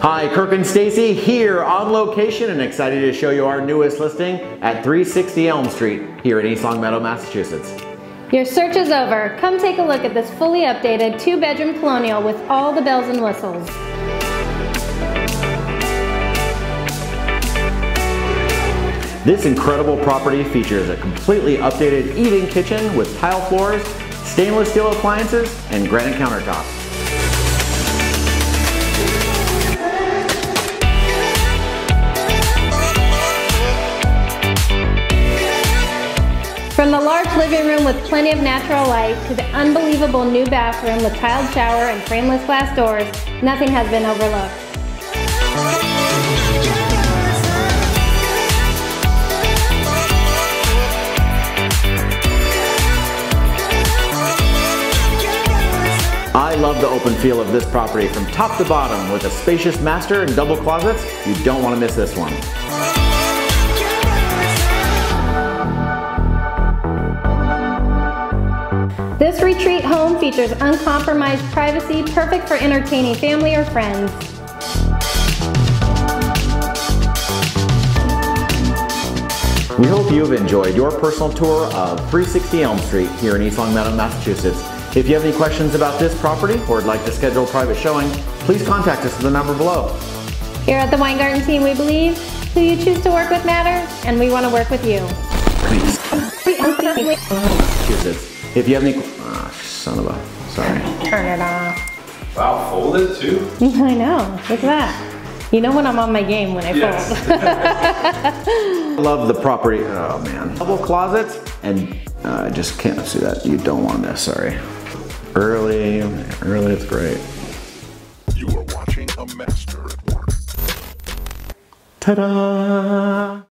Hi, Kirk and Stacy here on location and excited to show you our newest listing at 360 Elm Street here in East Longmeadow, Massachusetts. Your search is over. Come take a look at this fully updated two bedroom colonial with all the bells and whistles. This incredible property features a completely updated eat-in kitchen with tile floors, stainless steel appliances, and granite countertops. From the large living room with plenty of natural light to the unbelievable new bathroom with tiled shower and frameless glass doors, nothing has been overlooked. I love the open feel of this property from top to bottom with a spacious master and double closets. You don't want to miss this one. This retreat home features uncompromised privacy, perfect for entertaining family or friends. We hope you've enjoyed your personal tour of 360 Elm Street here in East Longmeadow, Massachusetts. If you have any questions about this property or would like to schedule a private showing, please contact us at the number below. Here at the Weingarten team, we believe who you choose to work with matters, and we want to work with you. Please. Massachusetts. If you have any, ah, son of a, sorry. Turn it off. Wow, folded too? I know, look at that. You know when I'm on my game when I Yes. fold. Love the property, oh man. Double closets, and uh, I just can't see that. You don't want this, sorry. Early, early, it's great. You are watching a master at work. Ta-da!